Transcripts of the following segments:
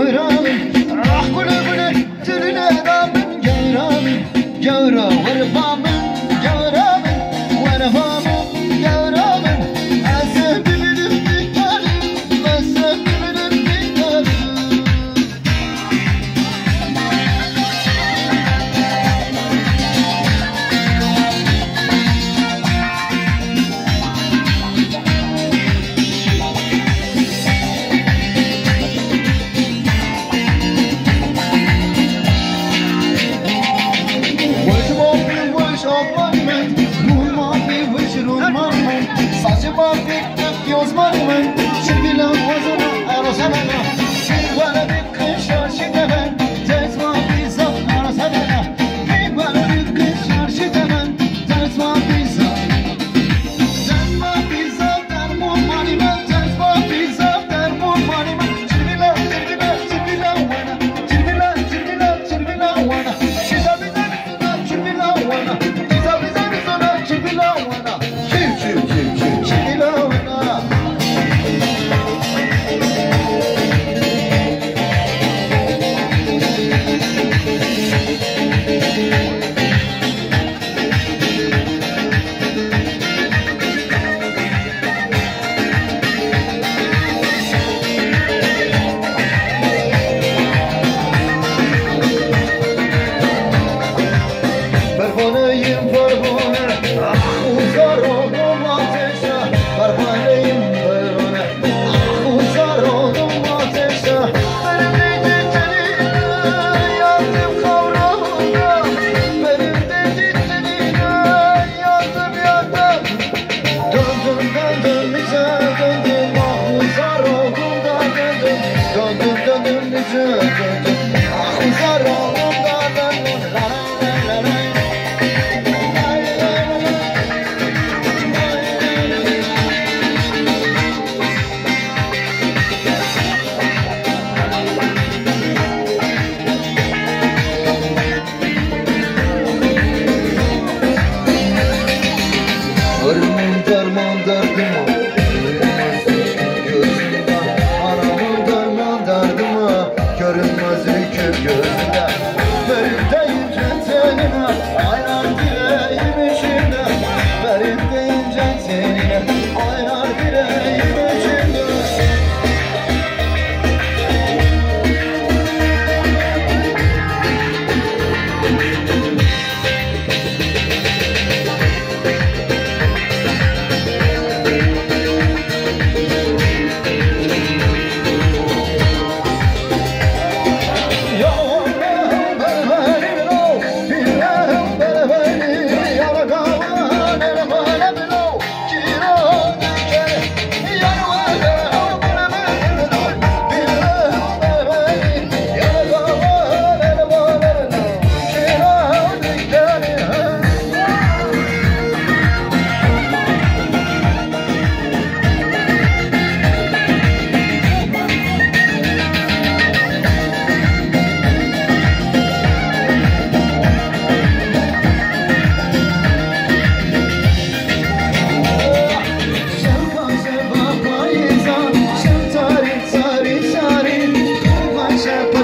your döndü Ah uzar görünmez hüküm görünmez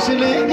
silêncio